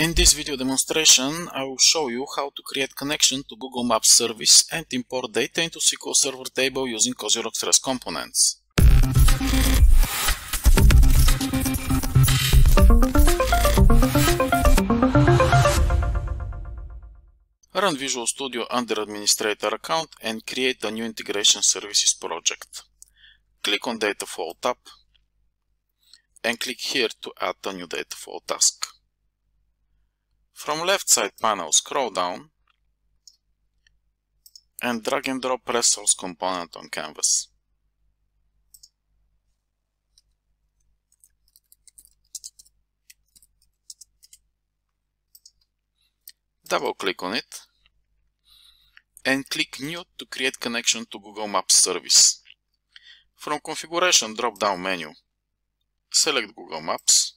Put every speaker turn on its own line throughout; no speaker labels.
In this video demonstration, I will show you how to create connection to Google Maps service and import data into SQL Server table using COZYROC's REST components. Run Visual Studio under Administrator account and create a new Integration Services project. Click on Data Flow tab and click here to add a new data flow task. From left side panel scroll down and drag and drop resource component on canvas. Double click on it and click New to create connection to Google Maps service. From Configuration drop-down menu, select Google Maps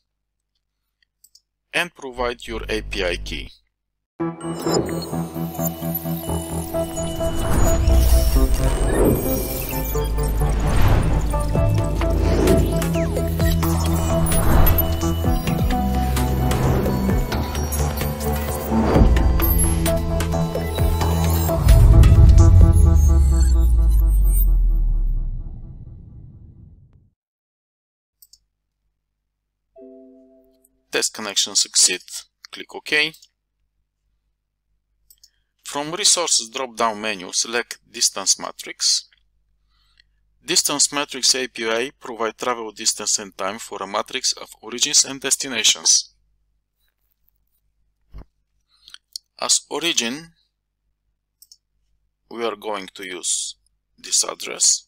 and provide your API key. Test connection succeed. Click OK. From Resources drop-down menu, select Distance Matrix. Distance Matrix API provide travel distance and time for a matrix of origins and destinations. As origin, we are going to use this address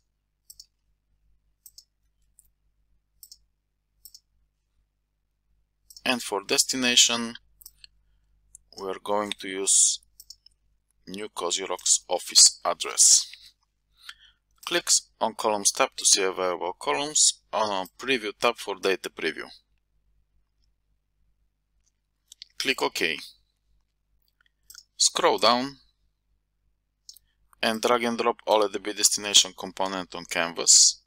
and for destination we are going to use new COZYROC's office address. Click on columns tab to see available columns on preview tab for data preview. Click OK. Scroll down and drag and drop OLEDB destination component on canvas.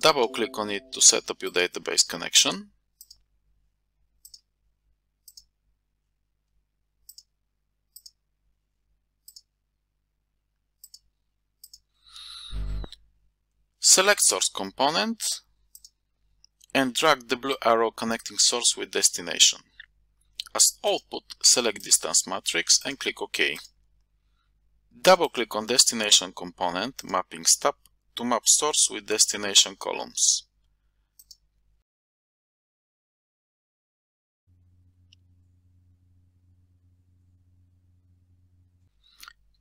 Double click on it to set up your database connection. Select source component and drag the blue arrow connecting source with destination. As output, select distance matrix and click OK. Double-click on destination component mapping step to map source with destination columns.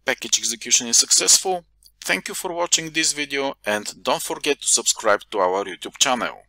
Package execution is successful. Thank you for watching this video and don't forget to subscribe to our YouTube channel.